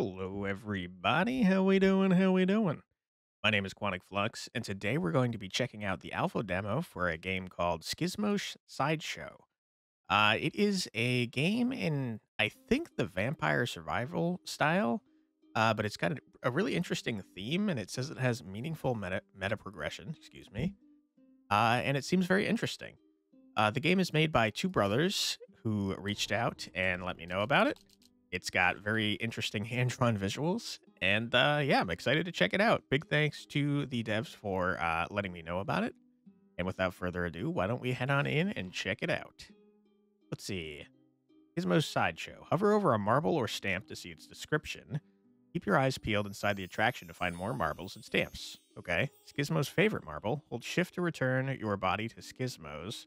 Hello, everybody. How we doing? How we doing? My name is Quantic Flux, and today we're going to be checking out the alpha demo for a game called Schismo Sideshow. Uh, it is a game in, I think, the Vampire Survivors style, uh, but it's got a, a really interesting theme, and it says it has meaningful meta, meta progression. Excuse me, uh, and it seems very interesting. Uh, the game is made by two brothers who reached out and let me know about it. It's got very interesting hand-drawn visuals, and uh, yeah, I'm excited to check it out. Big thanks to the devs for uh, letting me know about it. And without further ado, why don't we head on in and check it out? Let's see. Schismo's Sideshow. Hover over a marble or stamp to see its description. Keep your eyes peeled inside the attraction to find more marbles and stamps. Okay. Schismo's favorite marble. Hold shift to return your body to Schismo's,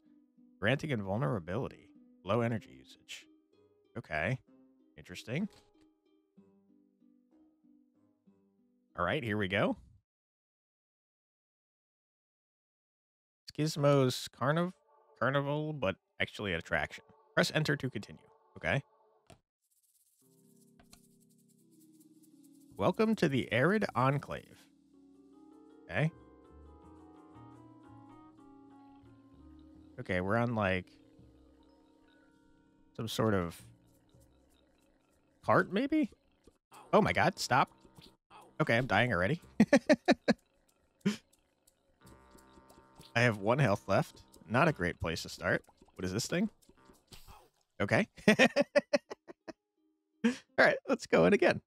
granting invulnerability. Low energy usage. Okay. Interesting. All right, here we go. Schismo's Carniv Carnival, but actually an attraction. Press enter to continue. Okay. Welcome to the Arid Enclave. Okay. Okay, we're on like some sort of cart, maybe? Oh my god, stop. Okay, I'm dying already. I have one health left. Not a great place to start. What is this thing? Okay. All right, let's go in again.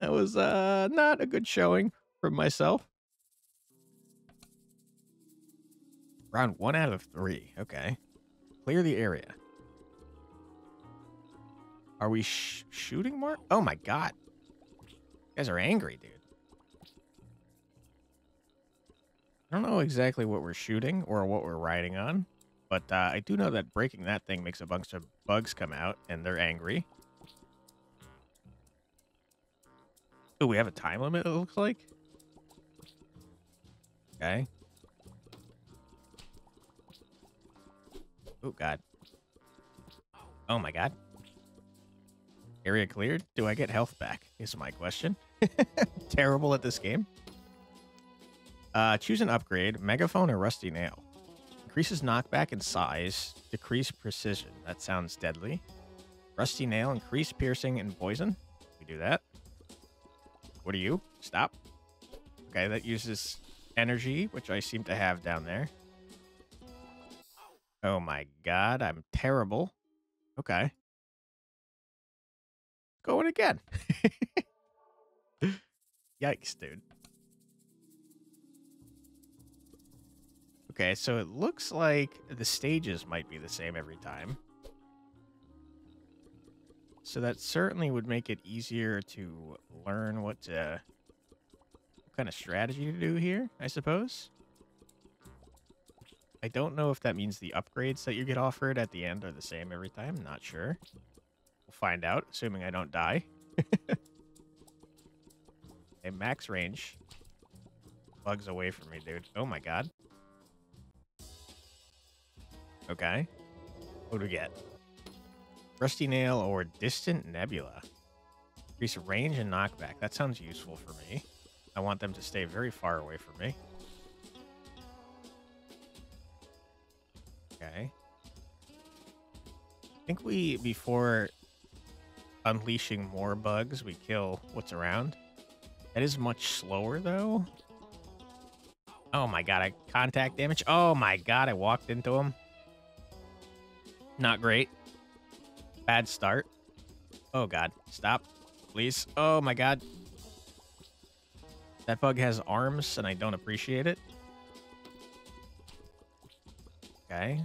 That was uh not a good showing from myself. Round one out of three. Okay. Clear the area. Are we sh shooting more? Oh my god. You guys are angry, dude. I don't know exactly what we're shooting or what we're riding on, but uh, I do know that breaking that thing makes a bunch of bugs come out, and they're angry. Oh, we have a time limit, it looks like. Okay. Oh, God. Oh, my God. Area cleared? Do I get health back? Is my question. Terrible at this game. Uh, choose an upgrade, Megaphone or Rusty Nail. Increases knockback and size, decrease precision. That sounds deadly. Rusty Nail, increase piercing and poison. We do that. What are you? Stop. Okay, that uses energy, which I seem to have down there. Oh my god, I'm terrible. Okay going again. Yikes, dude. Okay, so it looks like the stages might be the same every time. So that certainly would make it easier to learn what to what kind of strategy to do here, I suppose. I don't know if that means the upgrades that you get offered at the end are the same every time. Not sure find out, assuming I don't die. a max range. Bugs away from me, dude. Oh my god. Okay. What do we get? Rusty Nail or Distant Nebula. Increase range and knockback. That sounds useful for me. I want them to stay very far away from me. Okay. I think we, before unleashing more bugs, we kill what's around. That is much slower, though. Oh my god, I contact damage. Oh my god, I walked into him. Not great. Bad start. Oh god, stop. Please. Oh my god. That bug has arms, and I don't appreciate it. Okay.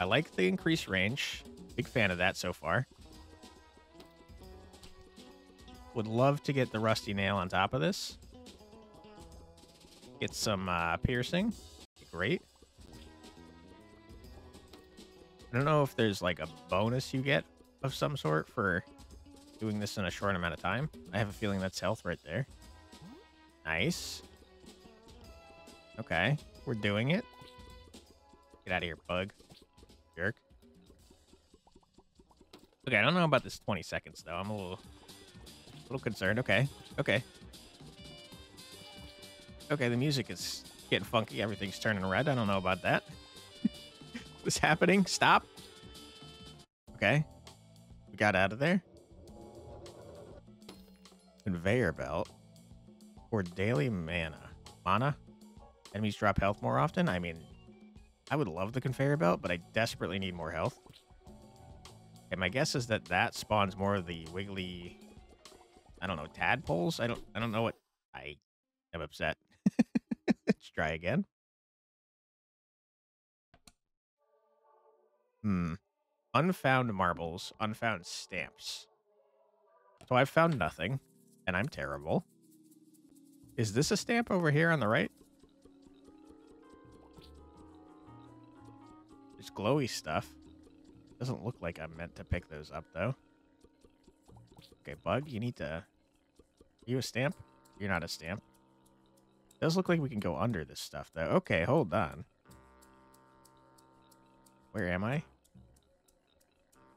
I like the increased range. Big fan of that so far. Would love to get the rusty nail on top of this. Get some uh, piercing. Great. I don't know if there's like a bonus you get of some sort for doing this in a short amount of time. I have a feeling that's health right there. Nice. Okay, we're doing it. Get out of here, bug. Jerk. Okay, I don't know about this 20 seconds, though. I'm a little little concerned. Okay. Okay. Okay, the music is getting funky. Everything's turning red. I don't know about that. What's happening? Stop. Okay. We got out of there. Conveyor belt. Or daily mana. Mana? Enemies drop health more often? I mean, I would love the conveyor belt, but I desperately need more health. And my guess is that that spawns more of the wiggly, I don't know, tadpoles? I don't, I don't know what, I am upset. Let's try again. Hmm. Unfound marbles, unfound stamps. So I've found nothing, and I'm terrible. Is this a stamp over here on the right? There's glowy stuff. Doesn't look like I'm meant to pick those up, though. Okay, bug, you need to... Are you a stamp? You're not a stamp. Does look like we can go under this stuff, though. Okay, hold on. Where am I?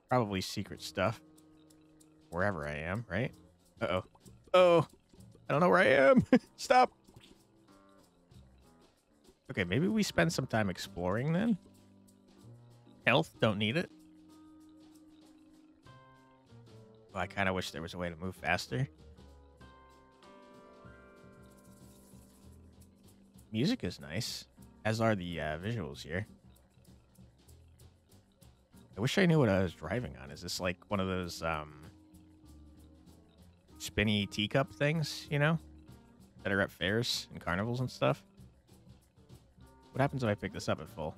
Probably secret stuff. Wherever I am, right? Uh-oh. Oh! I don't know where I am! Stop! Okay, maybe we spend some time exploring then? Health, don't need it. Well, I kind of wish there was a way to move faster. Music is nice, as are the uh, visuals here. I wish I knew what I was driving on. Is this like one of those um, spinny teacup things, you know? That are at fairs and carnivals and stuff? What happens if I pick this up at full?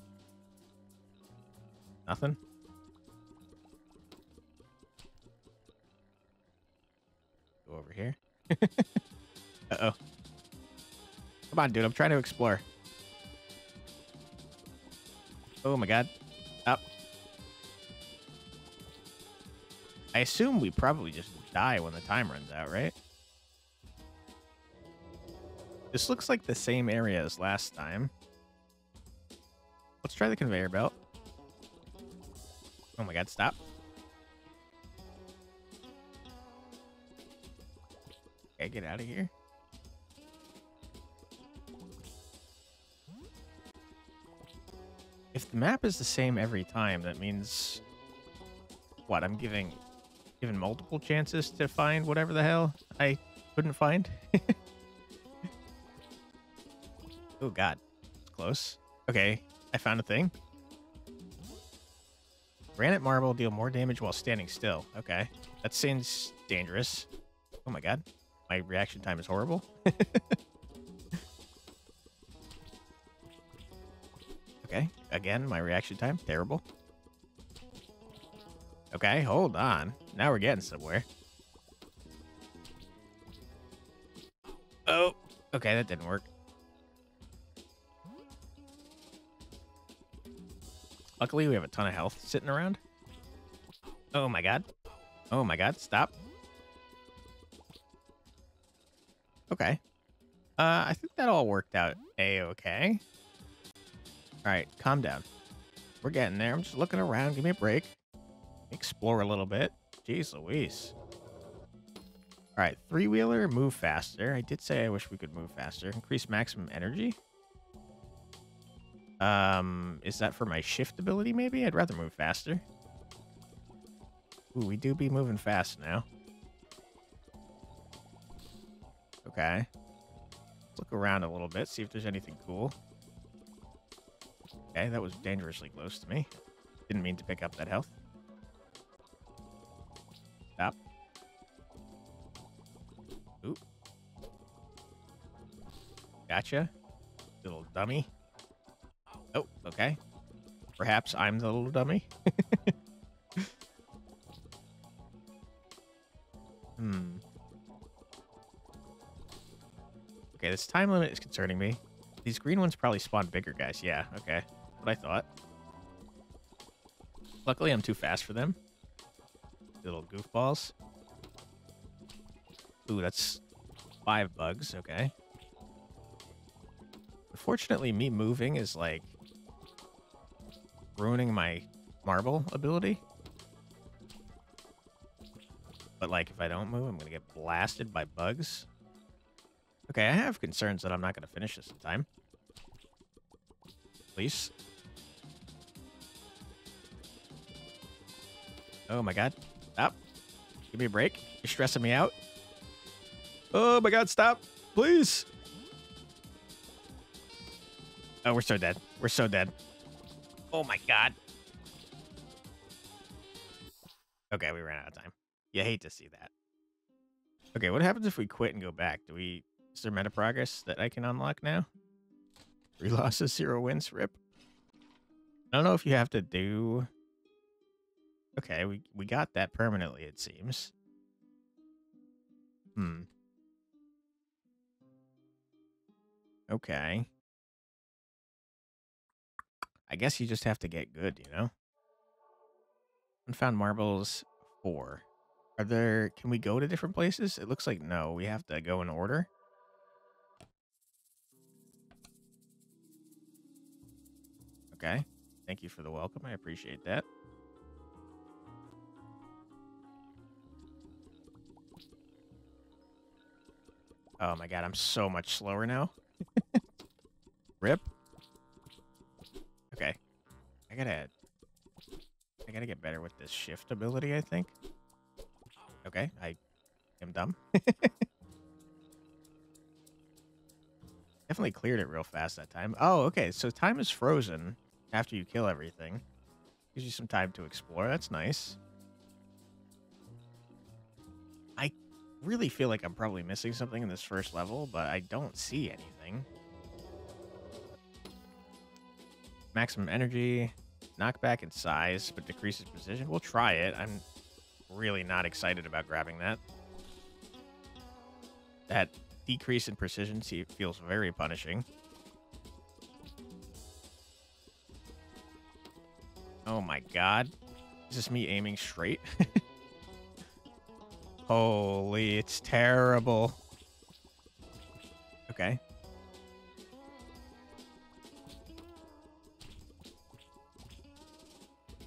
Nothing? Uh-oh. Come on, dude. I'm trying to explore. Oh my god. Up. I assume we probably just die when the time runs out, right? This looks like the same area as last time. Let's try the conveyor belt. Oh my god, stop. Get out of here. If the map is the same every time, that means... What, I'm giving... Given multiple chances to find whatever the hell I couldn't find? oh god. Close. Okay, I found a thing. Granite marble deal more damage while standing still. Okay. That seems dangerous. Oh my god. My reaction time is horrible. okay. Again, my reaction time, terrible. Okay, hold on. Now we're getting somewhere. Oh, okay, that didn't work. Luckily, we have a ton of health sitting around. Oh my god. Oh my god, stop. Okay. Uh, I think that all worked out a-okay. All right, calm down. We're getting there. I'm just looking around. Give me a break. Explore a little bit. Jeez Louise. All right, three-wheeler, move faster. I did say I wish we could move faster. Increase maximum energy. Um, is that for my shift ability, maybe? I'd rather move faster. Ooh, we do be moving fast now. Okay. Let's look around a little bit, see if there's anything cool. Okay, that was dangerously close to me. Didn't mean to pick up that health. Stop. Oop. Gotcha. Little dummy. Oh, okay. Perhaps I'm the little dummy. hmm. Okay, this time limit is concerning me. These green ones probably spawn bigger guys. Yeah, okay. What I thought. Luckily, I'm too fast for them. Little goofballs. Ooh, that's five bugs. Okay. Unfortunately, me moving is like ruining my marble ability. But, like, if I don't move, I'm going to get blasted by bugs. Okay, I have concerns that I'm not going to finish this in time. Please. Oh my god. Stop. Give me a break. You're stressing me out. Oh my god, stop. Please. Oh, we're so dead. We're so dead. Oh my god. Okay, we ran out of time. You hate to see that. Okay, what happens if we quit and go back? Do we... Is there meta progress that I can unlock now? Three losses, zero wins, rip. I don't know if you have to do... Okay, we, we got that permanently, it seems. Hmm. Okay. I guess you just have to get good, you know? Unfound marbles, four. Are there... Can we go to different places? It looks like no. We have to go in order. Okay. Thank you for the welcome. I appreciate that. Oh my god, I'm so much slower now. Rip. Okay. I gotta... I gotta get better with this shift ability, I think. Okay, I am dumb. Definitely cleared it real fast that time. Oh, okay, so time is frozen after you kill everything. Gives you some time to explore. That's nice. I really feel like I'm probably missing something in this first level, but I don't see anything. Maximum energy, knockback in size, but decreases precision. We'll try it. I'm really not excited about grabbing that. That decrease in precision feels very punishing. Oh my god. Is this me aiming straight? Holy, it's terrible. Okay.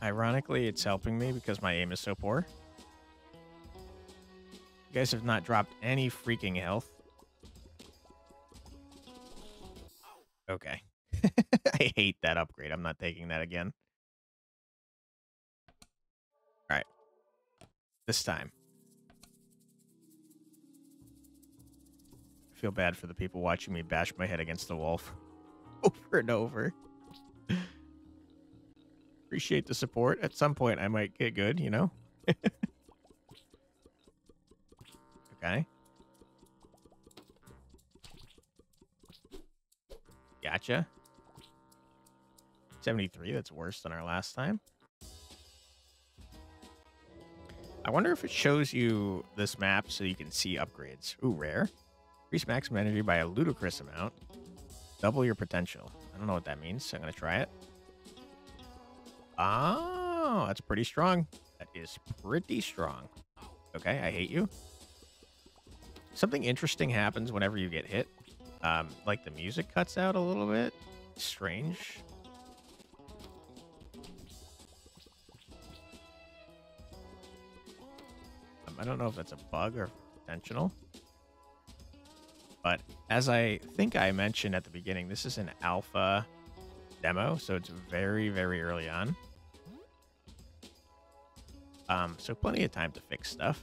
Ironically, it's helping me because my aim is so poor. You guys have not dropped any freaking health. Okay. I hate that upgrade. I'm not taking that again. This time. I feel bad for the people watching me bash my head against the wall over and over. Appreciate the support. At some point, I might get good, you know? okay. Gotcha. 73, that's worse than our last time. I wonder if it shows you this map so you can see upgrades. Ooh, rare. Increase maximum energy by a ludicrous amount. Double your potential. I don't know what that means, so I'm going to try it. Oh, that's pretty strong. That is pretty strong. Okay, I hate you. Something interesting happens whenever you get hit. Um, like the music cuts out a little bit. Strange. I don't know if that's a bug or intentional. But as I think I mentioned at the beginning, this is an alpha demo, so it's very, very early on. Um, so plenty of time to fix stuff.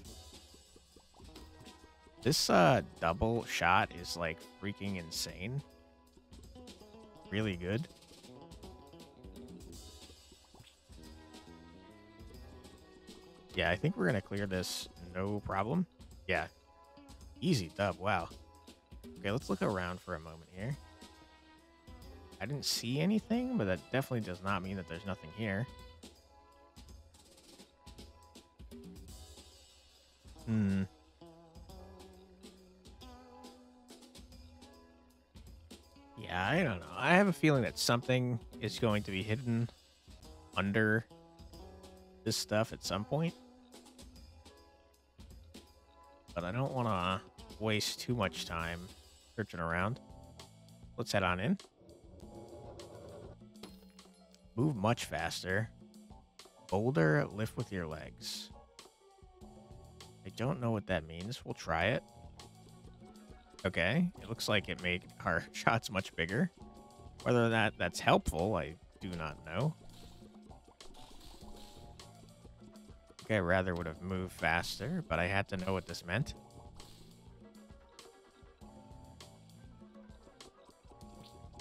This uh, double shot is like freaking insane. Really good. Yeah, I think we're going to clear this no problem. Yeah. Easy dub. Wow. Okay, let's look around for a moment here. I didn't see anything, but that definitely does not mean that there's nothing here. Hmm. Yeah, I don't know. I have a feeling that something is going to be hidden under this stuff at some point. But I don't want to waste too much time searching around. Let's head on in. Move much faster. Boulder, lift with your legs. I don't know what that means. We'll try it. Okay, it looks like it made our shots much bigger. Whether that that's helpful, I do not know. I rather would have moved faster, but I had to know what this meant.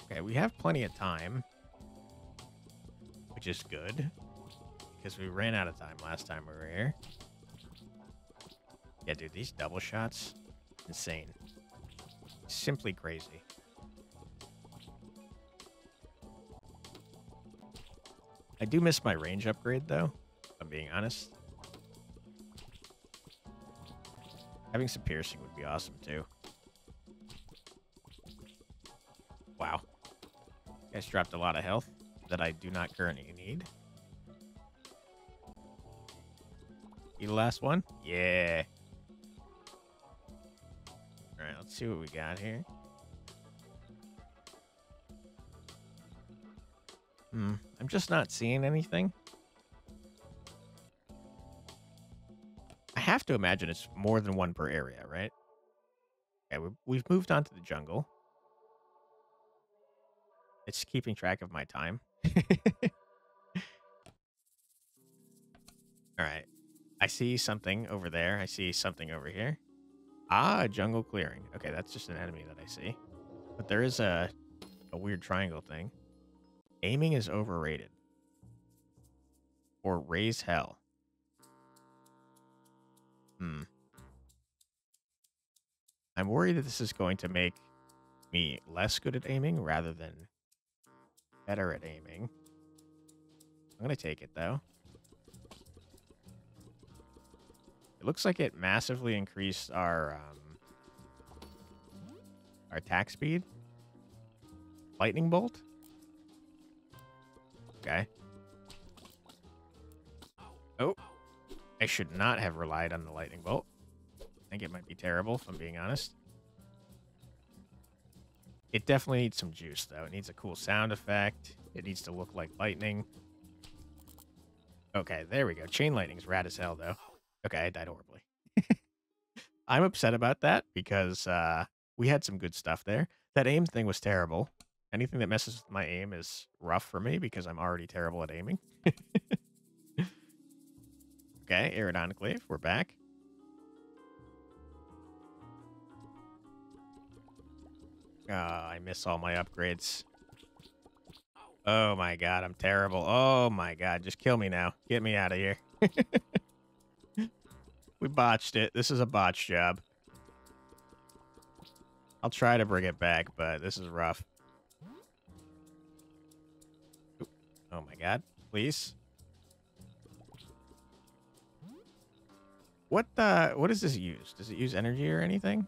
Okay, we have plenty of time, which is good, because we ran out of time last time we were here. Yeah, dude, these double shots, insane. Simply crazy. I do miss my range upgrade, though, I'm being honest. Having some piercing would be awesome, too. Wow. Guys dropped a lot of health that I do not currently need. You the last one? Yeah. Alright, let's see what we got here. Hmm, I'm just not seeing anything. Have to imagine it's more than one per area, right? Okay, we've moved on to the jungle. It's keeping track of my time. All right. I see something over there. I see something over here. Ah, jungle clearing. Okay, that's just an enemy that I see. But there is a, a weird triangle thing. Aiming is overrated. Or raise hell. Hmm. I'm worried that this is going to make me less good at aiming rather than better at aiming. I'm going to take it, though. It looks like it massively increased our um, our attack speed. Lightning bolt. Okay. Oh. I should not have relied on the lightning bolt. I think it might be terrible, if I'm being honest. It definitely needs some juice, though. It needs a cool sound effect. It needs to look like lightning. Okay, there we go. Chain lightning's rad as hell, though. Okay, I died horribly. I'm upset about that because uh, we had some good stuff there. That aim thing was terrible. Anything that messes with my aim is rough for me because I'm already terrible at aiming. okay, Enclave, we're back. Oh, I miss all my upgrades. Oh my god, I'm terrible. Oh my god, just kill me now. Get me out of here. we botched it. This is a botch job. I'll try to bring it back, but this is rough. Oh my god, please. What uh what does this use? Does it use energy or anything?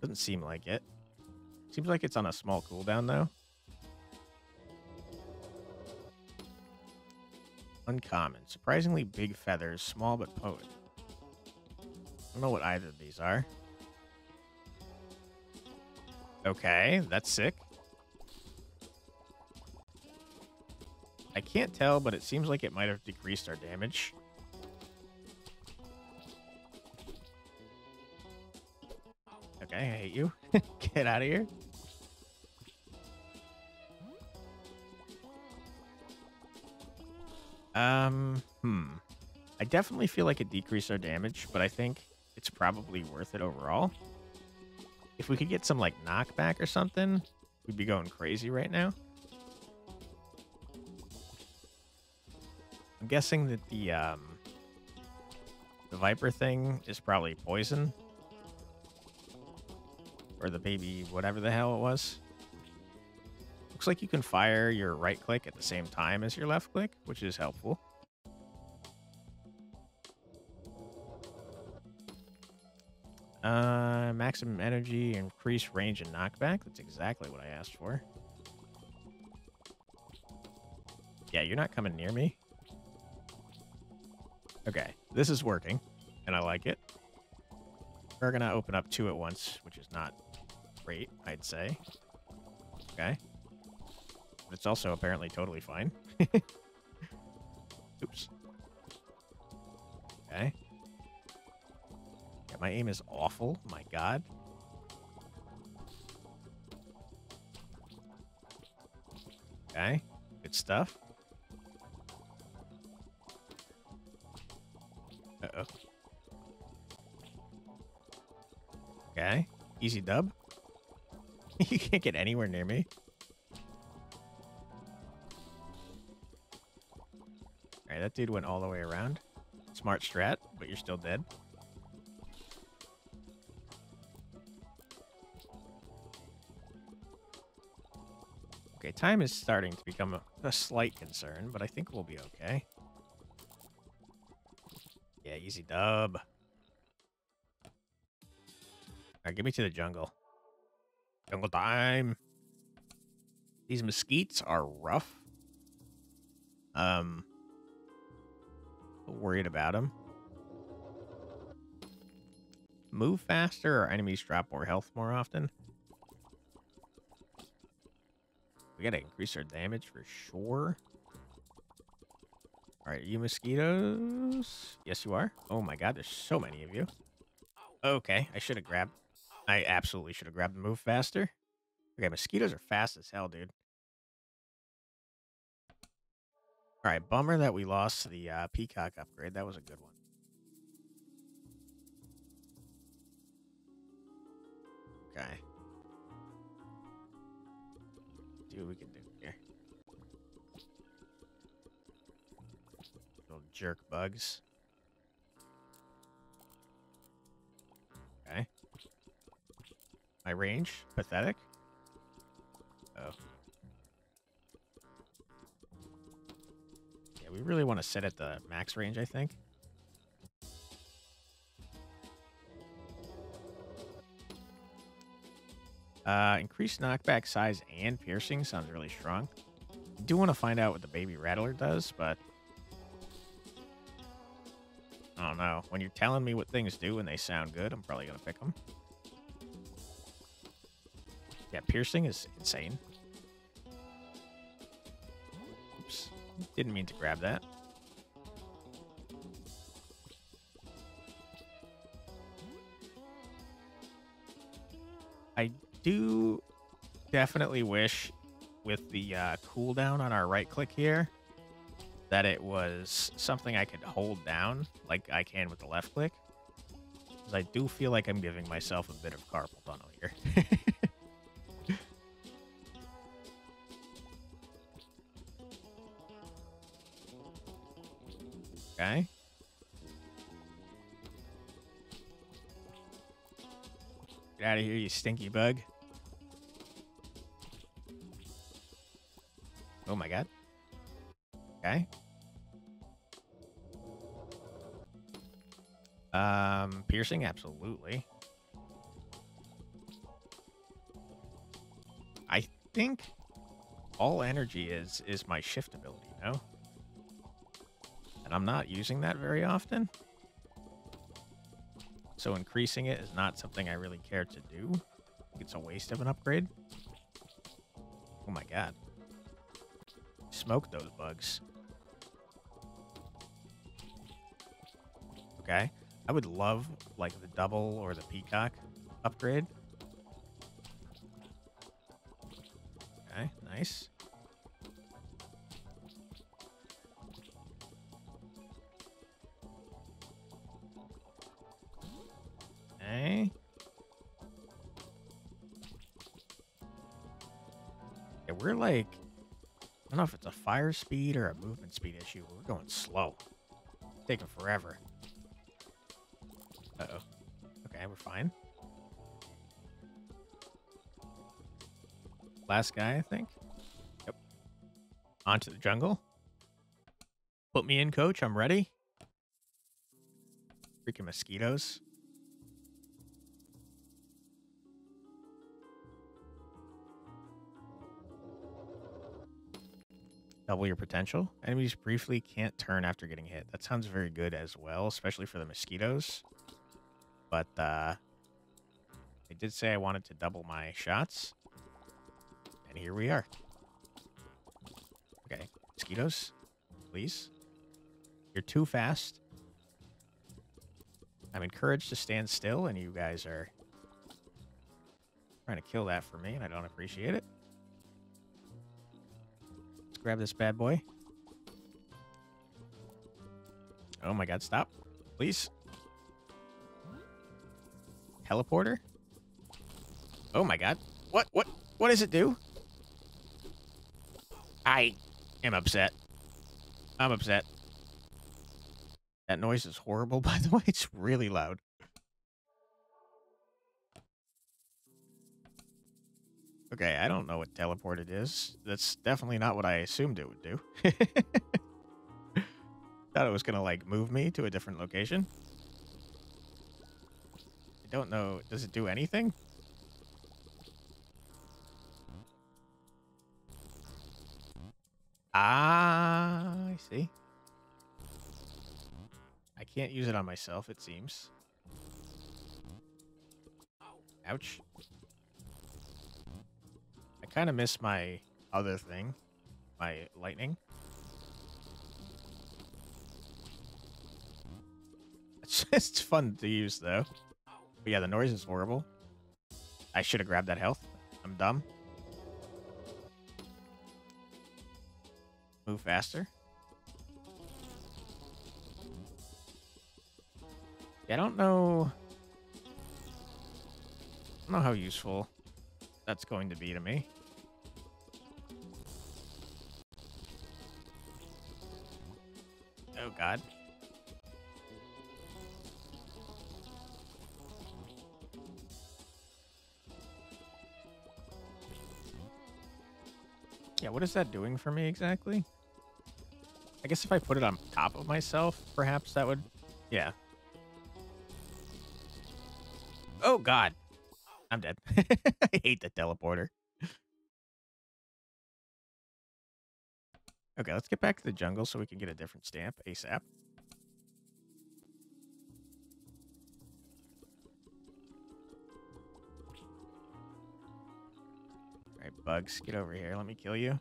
Doesn't seem like it. Seems like it's on a small cooldown, though. Uncommon. Surprisingly big feathers, small but potent. I don't know what either of these are. Okay, that's sick. I can't tell, but it seems like it might have decreased our damage. I hate you. Get out of here. Um, hmm. I definitely feel like it decreased our damage, but I think it's probably worth it overall. If we could get some, like, knockback or something, we'd be going crazy right now. I'm guessing that the, um, the Viper thing is probably poison. Or the baby, whatever the hell it was. Looks like you can fire your right click at the same time as your left click, which is helpful. Uh, maximum energy, increase range and knockback. That's exactly what I asked for. Yeah, you're not coming near me. Okay, this is working, and I like it. We're gonna open up two at once, which is not great, I'd say. Okay. But it's also apparently totally fine. Oops. Okay. Yeah, My aim is awful. My god. Okay. Good stuff. Uh-oh. Okay. Easy dub. you can't get anywhere near me. Alright, that dude went all the way around. Smart strat, but you're still dead. Okay, time is starting to become a, a slight concern, but I think we'll be okay. Yeah, easy dub. Alright, get me to the jungle. Jungle time. These mesquites are rough. Um, worried about them. Move faster or enemies drop more health more often? We gotta increase our damage for sure. Alright, you mosquitoes? Yes, you are. Oh my god, there's so many of you. Okay, I should have grabbed... I absolutely should have grabbed the move faster. Okay, mosquitoes are fast as hell, dude. Alright, bummer that we lost the uh, peacock upgrade. That was a good one. Okay. What we can do here. Little jerk bugs. My range? Pathetic? Oh. Yeah, we really want to set at the max range, I think. Uh, increased knockback size and piercing sounds really strong. I do want to find out what the baby rattler does, but I don't know. When you're telling me what things do and they sound good, I'm probably going to pick them. Yeah, piercing is insane. Oops. Didn't mean to grab that. I do definitely wish with the uh, cooldown on our right click here that it was something I could hold down like I can with the left click. Because I do feel like I'm giving myself a bit of carpal tunnel here. okay. Get out of here, you stinky bug. Oh my god. Okay. Um, piercing, absolutely. I think all energy is is my shift ability, know? And I'm not using that very often. So increasing it is not something I really care to do. it's a waste of an upgrade. Oh my god. Smoke those bugs. Okay. I would love, like, the double or the peacock upgrade. Okay, nice. Okay. Yeah, we're like, I don't know if it's a fire speed or a movement speed issue, we're going slow. Taking forever. Uh-oh. Okay, we're fine. Last guy, I think. Yep. Onto the jungle. Put me in, coach. I'm ready. Freaking mosquitoes. Double your potential. Enemies briefly can't turn after getting hit. That sounds very good as well, especially for the mosquitoes. But uh, I did say I wanted to double my shots. And here we are. Okay, mosquitoes, please. You're too fast. I'm encouraged to stand still, and you guys are trying to kill that for me, and I don't appreciate it. Grab this bad boy. Oh my god, stop. Please. Teleporter? Oh my god. What? What? What does it do? I am upset. I'm upset. That noise is horrible, by the way. It's really loud. Okay, I don't know what teleported is. That's definitely not what I assumed it would do. Thought it was gonna, like, move me to a different location. I don't know. Does it do anything? Ah, I see. I can't use it on myself, it seems. Ouch. I kind of miss my other thing. My lightning. It's just fun to use, though. But yeah, the noise is horrible. I should have grabbed that health. I'm dumb. Move faster. Yeah, I don't know... I don't know how useful that's going to be to me. God. Yeah, what is that doing for me exactly? I guess if I put it on top of myself, perhaps that would... Yeah. Oh, God. I'm dead. I hate the teleporter. Okay, let's get back to the jungle so we can get a different stamp ASAP. Alright, bugs, get over here. Let me kill you.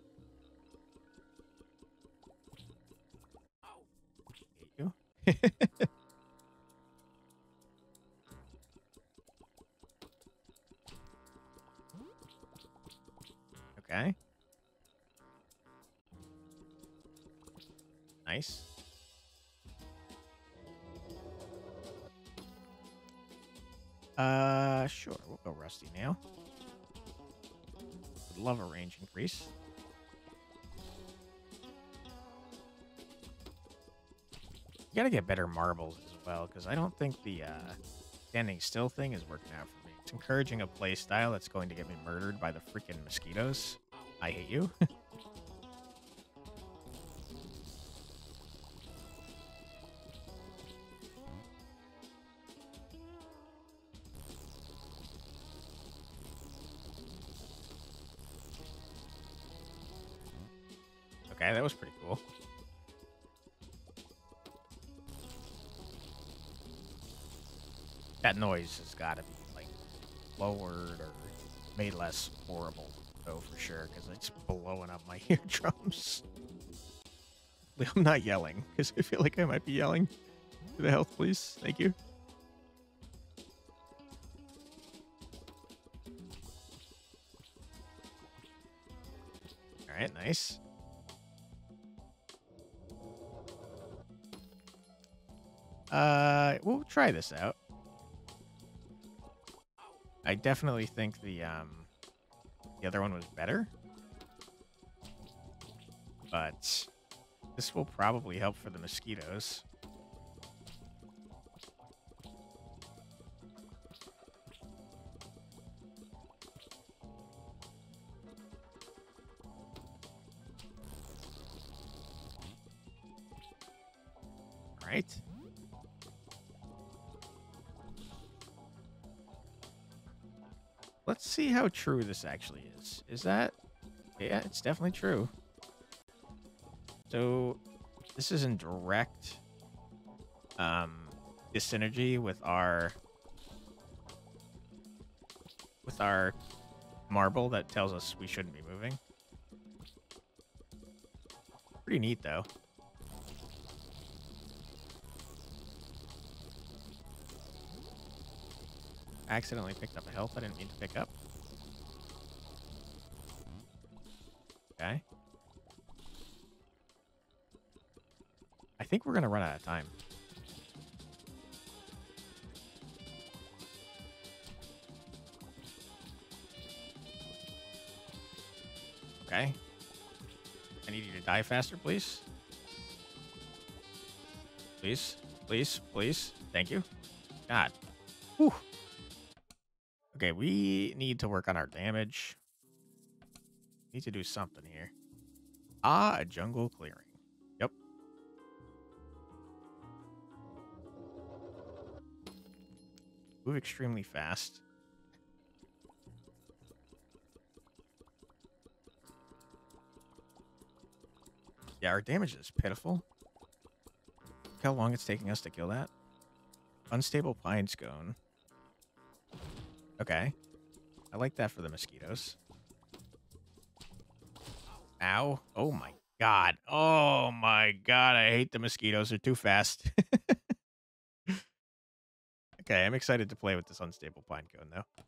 You. okay. Nice. Uh, sure. We'll go Rusty now. Would love a range increase. You gotta get better marbles as well, because I don't think the uh, standing still thing is working out for me. It's encouraging a play style that's going to get me murdered by the freaking mosquitoes. I hate you. okay, that was pretty cool. That noise has got to be like lowered or made less horrible, though, for sure, because it's blowing up my eardrums. I'm not yelling, because I feel like I might be yelling. To the health, please. Thank you. All right, nice. We'll try this out. I definitely think the um the other one was better. But this will probably help for the mosquitoes. How true this actually is. Is that... Yeah, it's definitely true. So, this is in direct um, dyssynergy with our... With our marble that tells us we shouldn't be moving. Pretty neat, though. accidentally picked up a health I didn't mean to pick up. Okay. I think we're going to run out of time. Okay. I need you to die faster, please. Please, please, please. Thank you. God. Whew. Okay, we need to work on our damage. Need to do something here. Ah, a jungle clearing. Yep. Move extremely fast. Yeah, our damage is pitiful. Look how long it's taking us to kill that. Unstable pine scone. Okay. I like that for the mosquitoes. Ow. Oh my god. Oh my god. I hate the mosquitoes. They're too fast. okay, I'm excited to play with this unstable pine cone though.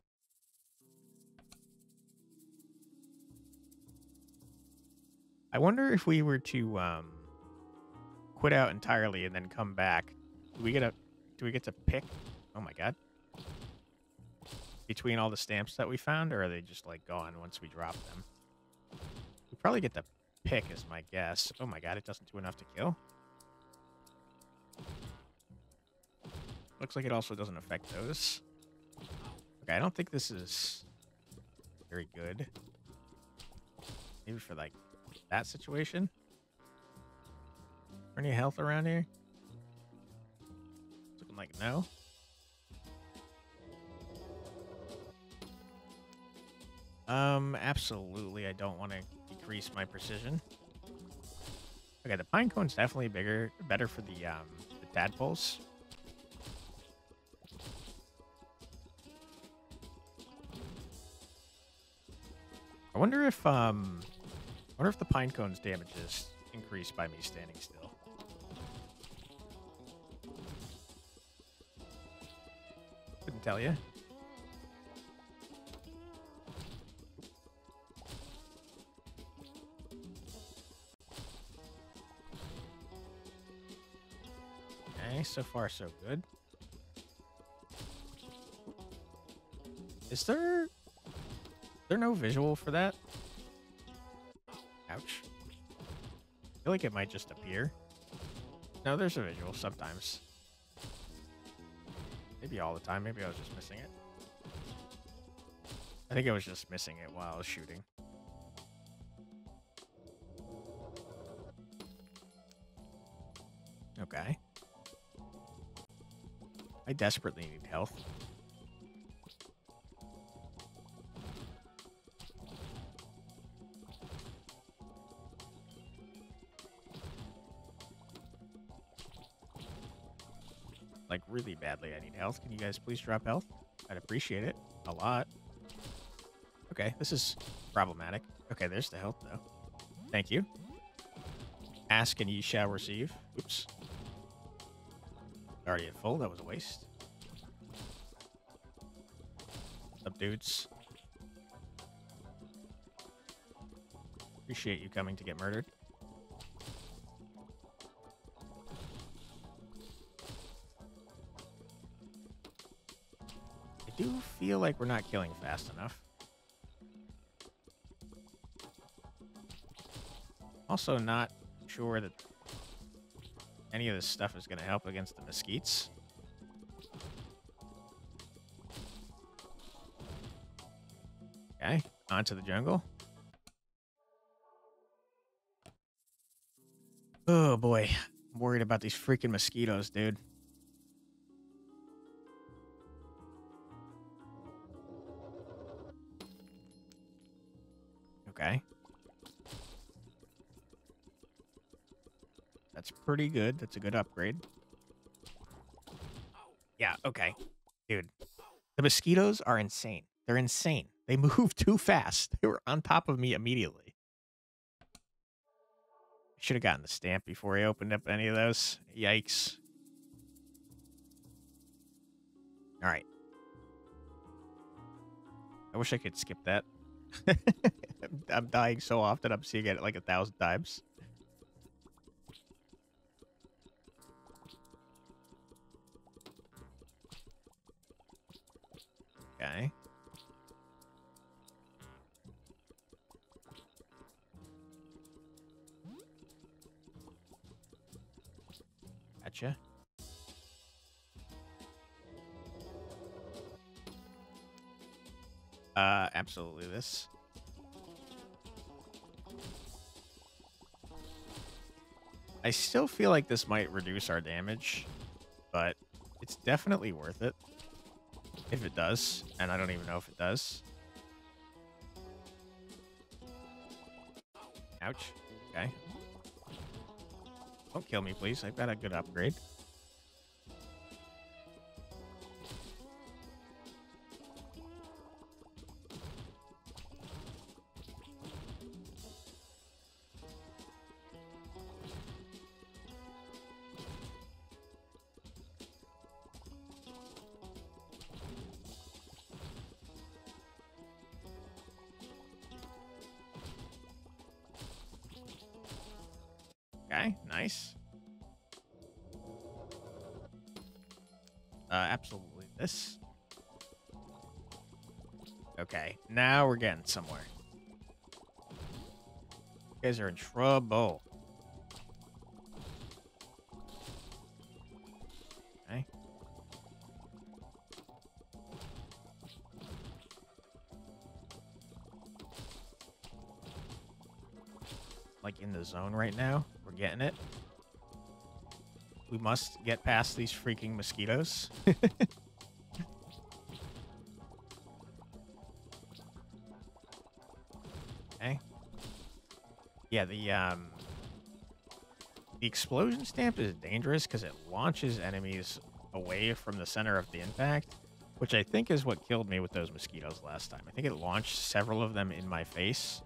I wonder if we were to um, quit out entirely and then come back. Do we get a do we get to pick? Oh my god. Between all the stamps that we found, or are they just like gone once we drop them? Probably get the pick is my guess. Oh my god, it doesn't do enough to kill. Looks like it also doesn't affect those. Okay, I don't think this is very good. Maybe for like that situation? Any health around here? Looking like no. Um, absolutely. I don't want to decrease my precision. Okay, the pine cone's definitely bigger, better for the um the tadpoles. I wonder if um I wonder if the pine cone's damage is increased by me standing still. Couldn't tell you. Okay, so far so good. Is there... Is there no visual for that? Ouch. I feel like it might just appear. No, there's a visual sometimes. Maybe all the time. Maybe I was just missing it. I think I was just missing it while I was shooting. Okay. I desperately need health. Like, really badly, I need health. Can you guys please drop health? I'd appreciate it a lot. Okay, this is problematic. Okay, there's the health, though. Thank you. Ask and ye shall receive. Oops. Already at full. That was a waste. What's up, dudes? Appreciate you coming to get murdered. I do feel like we're not killing fast enough. Also not sure that any of this stuff is going to help against the mesquites. Okay, on to the jungle. Oh boy, I'm worried about these freaking mosquitoes, dude. Pretty good. That's a good upgrade. Yeah, okay. Dude, the mosquitoes are insane. They're insane. They move too fast. They were on top of me immediately. Should have gotten the stamp before I opened up any of those. Yikes. All right. I wish I could skip that. I'm dying so often. I'm seeing it like a thousand times. Absolutely this. I still feel like this might reduce our damage, but it's definitely worth it. If it does, and I don't even know if it does. Ouch. Okay. Don't kill me, please. I've got a good upgrade. Somewhere. You guys are in trouble. Okay. Like in the zone right now. We're getting it. We must get past these freaking mosquitoes. Yeah, the um the explosion stamp is dangerous because it launches enemies away from the center of the impact, which I think is what killed me with those mosquitoes last time. I think it launched several of them in my face.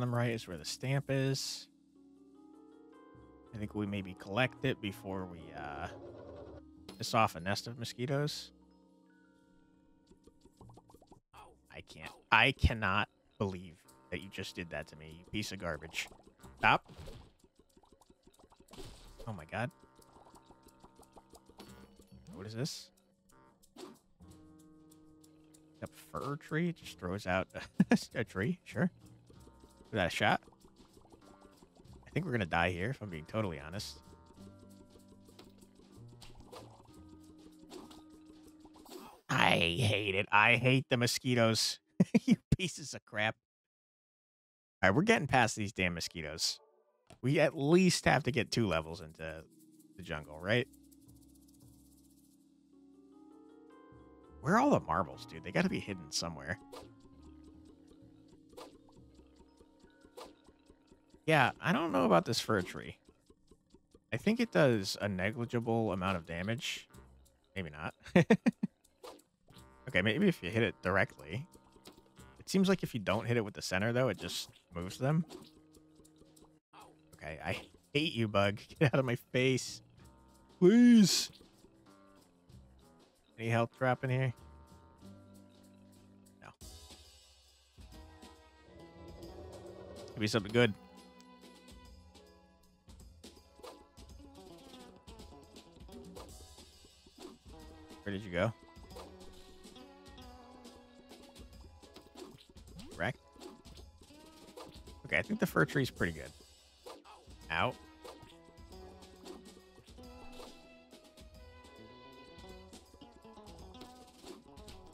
Bottom right is where the stamp is. I think we maybe collect it before we uh piss off a nest of mosquitoes. I can't. I cannot believe that you just did that to me, you piece of garbage. Stop. Oh my god. What is this? A fir tree It just throws out a tree. Sure. Is that a shot? I think we're gonna die here, if I'm being totally honest. I hate it. I hate the mosquitoes. you pieces of crap. All right, we're getting past these damn mosquitoes. We at least have to get two levels into the jungle, right? Where are all the marbles, dude? They got to be hidden somewhere. Yeah, I don't know about this fir tree. I think it does a negligible amount of damage. Maybe not. okay, maybe if you hit it directly. It seems like if you don't hit it with the center, though, it just moves them. Okay, I hate you, bug. Get out of my face. Please. Any health drop in here? No. Could be something good. Where did you go? Wreck. Okay, I think the fir tree's pretty good. Out.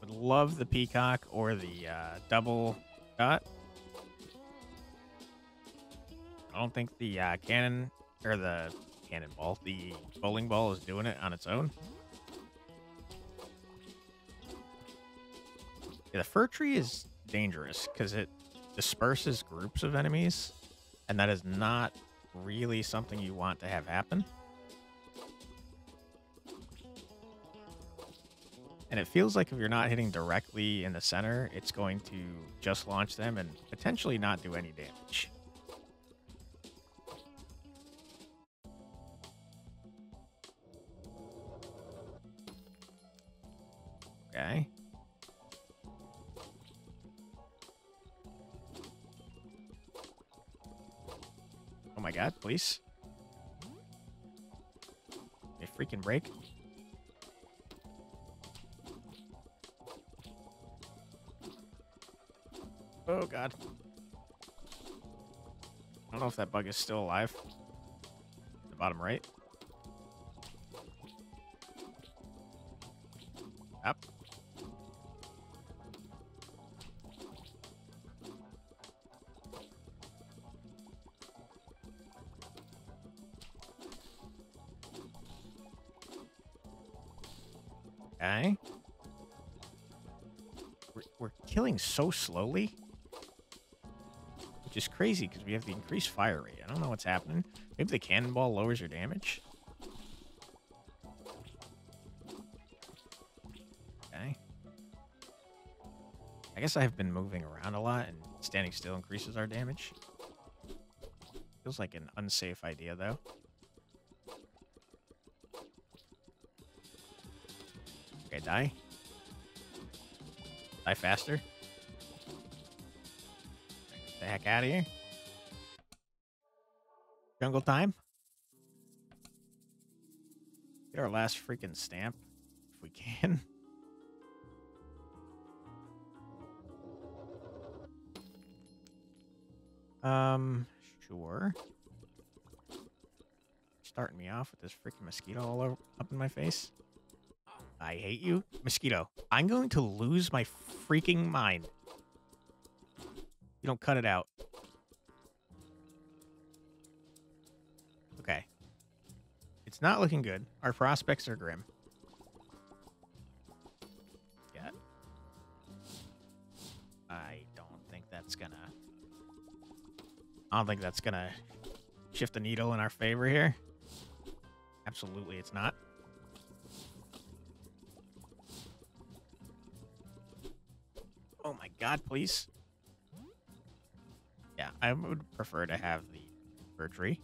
Would love the peacock or the uh, double shot. I don't think the uh, cannon or the cannonball, the bowling ball is doing it on its own. Yeah, the fir tree is dangerous because it disperses groups of enemies, and that is not really something you want to have happen. And it feels like if you're not hitting directly in the center, it's going to just launch them and potentially not do any damage. Please. A freaking break. Oh god. I don't know if that bug is still alive. The bottom right. We're so slowly. Which is crazy because we have the increased fire rate. I don't know what's happening. Maybe the cannonball lowers your damage. Okay. I guess I have been moving around a lot and standing still increases our damage. Feels like an unsafe idea though. Okay, die. Die faster. The heck out of here. Jungle time. Get our last freaking stamp if we can. Um, sure. Starting me off with this freaking mosquito all over up in my face. I hate you. Mosquito, I'm going to lose my freaking mind. You don't cut it out. Okay. It's not looking good. Our prospects are grim. Yeah. I don't think that's gonna... I don't think that's gonna shift the needle in our favor here. Absolutely, it's not. Oh my god, please. Yeah, I would prefer to have the fir tree.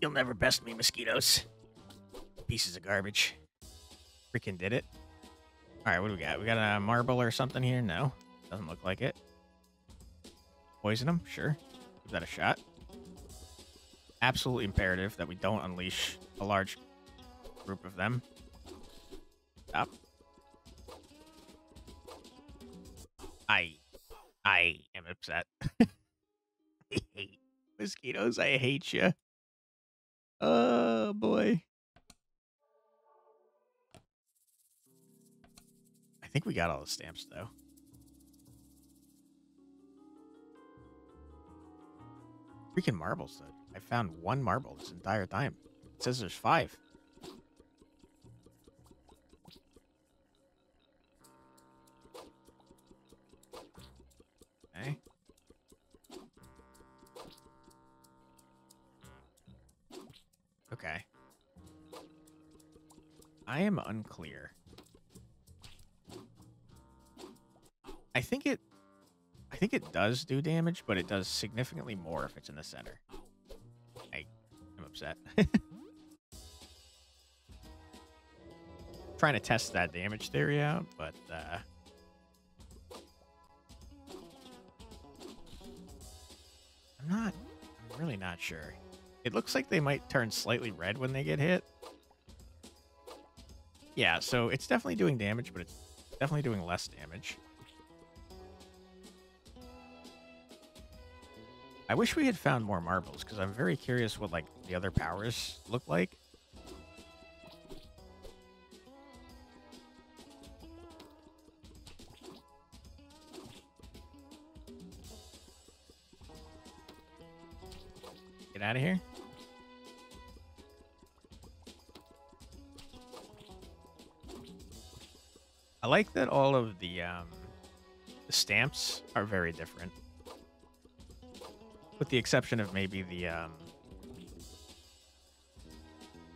You'll never best me, mosquitoes. Pieces of garbage. Freaking did it. Alright, what do we got? We got a marble or something here? No. Doesn't look like it. Poison them? Sure. Give that a shot. Absolutely imperative that we don't unleash a large group of them. Stop. I... I am upset. I hate mosquitoes. I hate you. Oh, boy. I think we got all the stamps, though. Freaking marbles, though. I found one marble this entire time. It says there's five. Okay. Okay. I am unclear. I think it I think it does do damage, but it does significantly more if it's in the center. Upset. Trying to test that damage theory out, but uh I'm not I'm really not sure. It looks like they might turn slightly red when they get hit. Yeah, so it's definitely doing damage, but it's definitely doing less damage. I wish we had found more marbles, because I'm very curious what, like, the other powers look like. Get out of here. I like that all of the um, the stamps are very different, with the exception of maybe the um,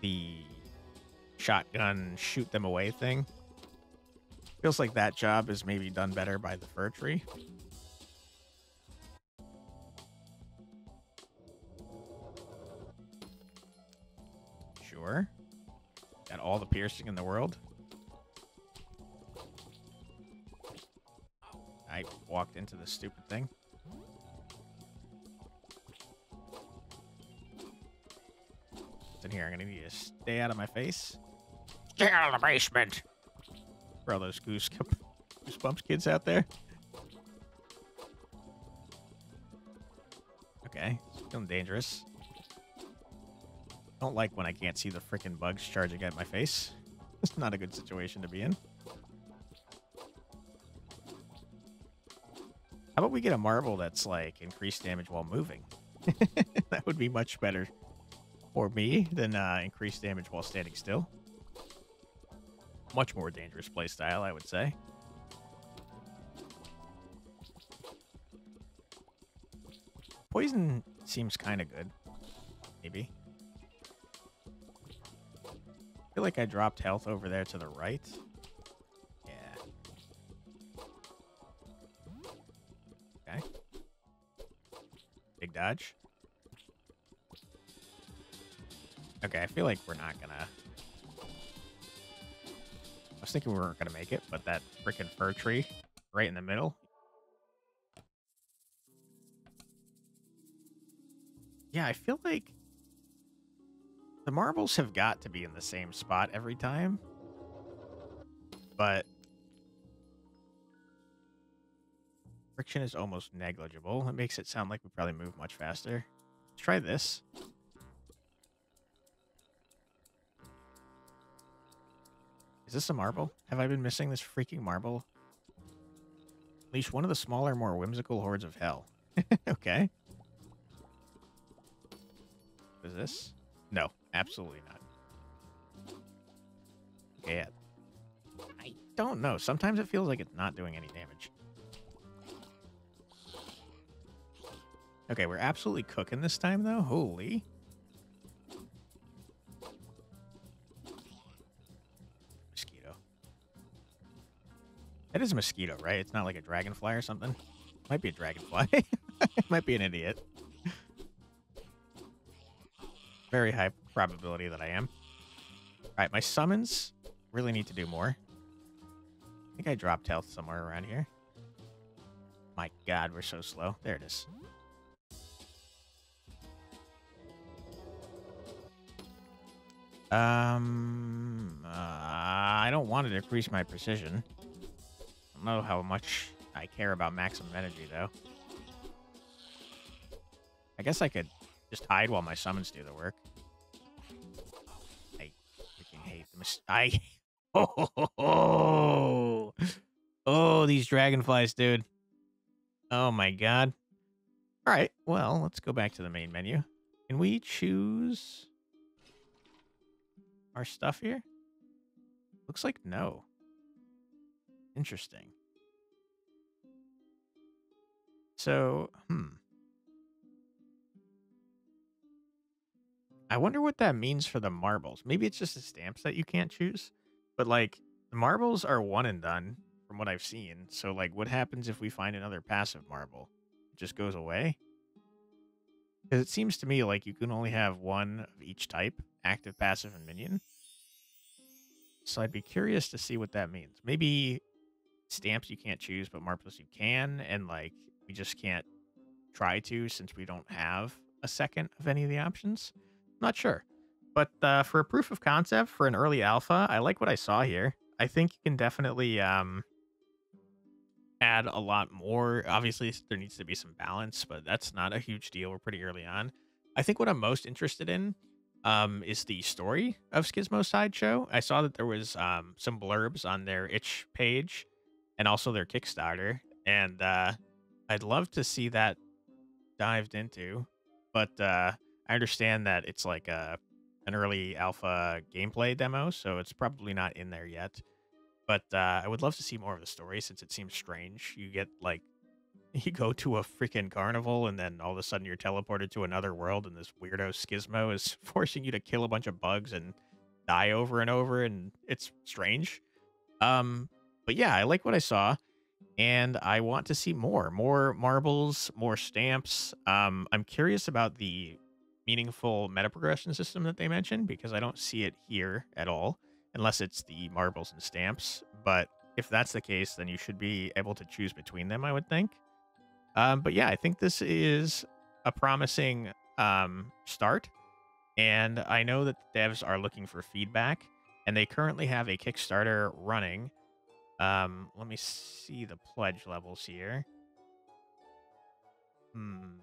the shotgun shoot them away thing. Feels like that job is maybe done better by the fir tree. Sure. Got all the piercing in the world. I walked into the stupid thing. In here? I'm gonna need you to stay out of my face. Get out of the basement. For all those goose goosebumps kids out there. Okay, it's feeling dangerous. Don't like when I can't see the freaking bugs charging at my face. It's not a good situation to be in. How about we get a marble that's like increased damage while moving? that would be much better for me than uh, increased damage while standing still. Much more dangerous playstyle, I would say. Poison seems kind of good. Maybe. I feel like I dropped health over there to the right. Yeah. Okay. Big dodge. Okay, I feel like we're not gonna... I was thinking we weren't gonna make it, but that freaking fir tree right in the middle. Yeah, I feel like the marbles have got to be in the same spot every time. But friction is almost negligible. It makes it sound like we probably move much faster. Let's try this. Is this a marble? Have I been missing this freaking marble? Unleash one of the smaller, more whimsical hordes of hell. okay. Is this? No, absolutely not. Okay, I don't know. Sometimes it feels like it's not doing any damage. Okay, we're absolutely cooking this time, though. Holy. It is a mosquito, right? It's not like a dragonfly or something. Might be a dragonfly. Might be an idiot. Very high probability that I am. Alright, my summons really need to do more. I think I dropped health somewhere around here. My god, we're so slow. There it is. Um, uh, I don't want to decrease my precision don't know how much I care about maximum energy, though. I guess I could just hide while my summons do the work. I freaking hate the mis- I... Oh, oh, oh, oh, these dragonflies, dude. Oh, my God. All right, well, let's go back to the main menu. Can we choose our stuff here? Looks like no. Interesting. So, hmm. I wonder what that means for the marbles. Maybe it's just the stamps that you can't choose. But like the marbles are one and done from what I've seen. So like what happens if we find another passive marble? It just goes away? Because it seems to me like you can only have one of each type, active, passive, and minion. So I'd be curious to see what that means. Maybe stamps you can't choose, but marbles you can, and like we just can't try to since we don't have a second of any of the options. Not sure. But uh, for a proof of concept for an early alpha, I like what I saw here. I think you can definitely um, add a lot more. Obviously, there needs to be some balance, but that's not a huge deal. We're pretty early on. I think what I'm most interested in um, is the story of Schismo Sideshow. I saw that there was um, some blurbs on their itch page and also their Kickstarter. And uh, I'd love to see that dived into, but uh, I understand that it's like a an early alpha gameplay demo, so it's probably not in there yet. But uh, I would love to see more of the story since it seems strange. You get like you go to a freaking carnival and then all of a sudden you're teleported to another world and this weirdo schismo is forcing you to kill a bunch of bugs and die over and over and it's strange. Um but yeah, I like what I saw and I want to see more. More marbles, more stamps. Um I'm curious about the meaningful meta progression system that they mentioned because I don't see it here at all unless it's the marbles and stamps. But if that's the case, then you should be able to choose between them, I would think. Um, but yeah, I think this is a promising um, start. And I know that the devs are looking for feedback, and they currently have a Kickstarter running. Um, let me see the pledge levels here. Hmm.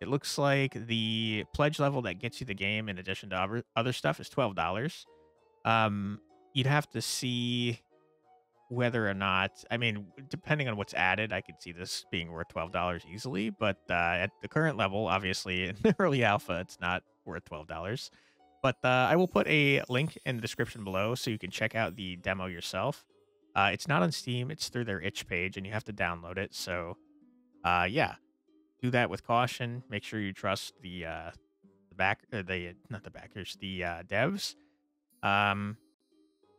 It looks like the pledge level that gets you the game, in addition to other stuff, is twelve dollars. Um, you'd have to see whether or not I mean, depending on what's added, I could see this being worth twelve dollars easily. But uh, at the current level, obviously in the early alpha, it's not worth twelve dollars. But uh, I will put a link in the description below so you can check out the demo yourself. Uh, it's not on Steam; it's through their itch page, and you have to download it. So, uh, yeah, do that with caution. Make sure you trust the uh, the back, or the not the backers, the uh, devs. Um,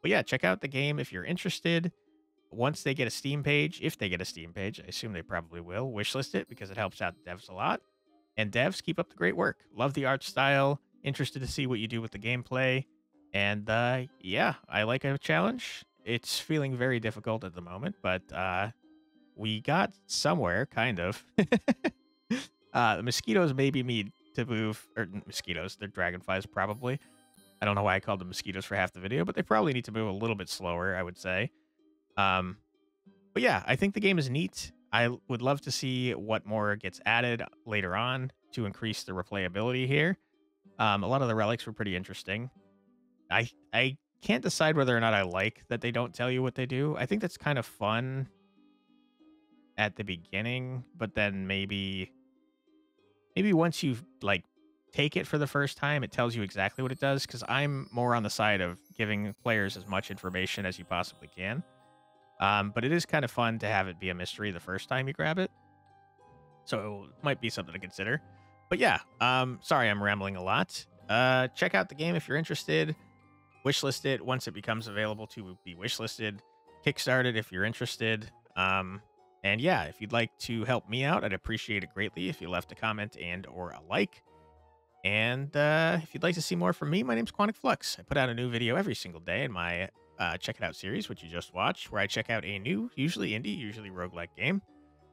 but yeah, check out the game if you're interested. Once they get a Steam page, if they get a Steam page, I assume they probably will, wishlist it because it helps out the devs a lot. And devs, keep up the great work. Love the art style. Interested to see what you do with the gameplay. And uh, yeah, I like a challenge. It's feeling very difficult at the moment, but uh, we got somewhere, kind of. uh, the mosquitoes maybe need to move, or mosquitoes, they're dragonflies probably. I don't know why I called them mosquitoes for half the video, but they probably need to move a little bit slower, I would say. Um, but yeah, I think the game is neat. I would love to see what more gets added later on to increase the replayability here. Um, a lot of the relics were pretty interesting. I I can't decide whether or not I like that they don't tell you what they do. I think that's kind of fun at the beginning, but then maybe maybe once you like take it for the first time, it tells you exactly what it does. Because I'm more on the side of giving players as much information as you possibly can. Um, but it is kind of fun to have it be a mystery the first time you grab it. So it might be something to consider. But yeah, um, sorry I'm rambling a lot. Uh, check out the game if you're interested. Wishlist it once it becomes available to be wishlisted. Kickstart it if you're interested. Um, and yeah, if you'd like to help me out, I'd appreciate it greatly if you left a comment and or a like. And uh, if you'd like to see more from me, my name's Quantic Flux. I put out a new video every single day in my uh, Check It Out series, which you just watched, where I check out a new, usually indie, usually roguelike game.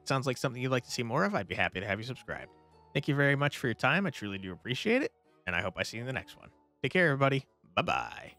Sounds like something you'd like to see more of, I'd be happy to have you subscribe. Thank you very much for your time. I truly do appreciate it, and I hope I see you in the next one. Take care, everybody. Bye bye.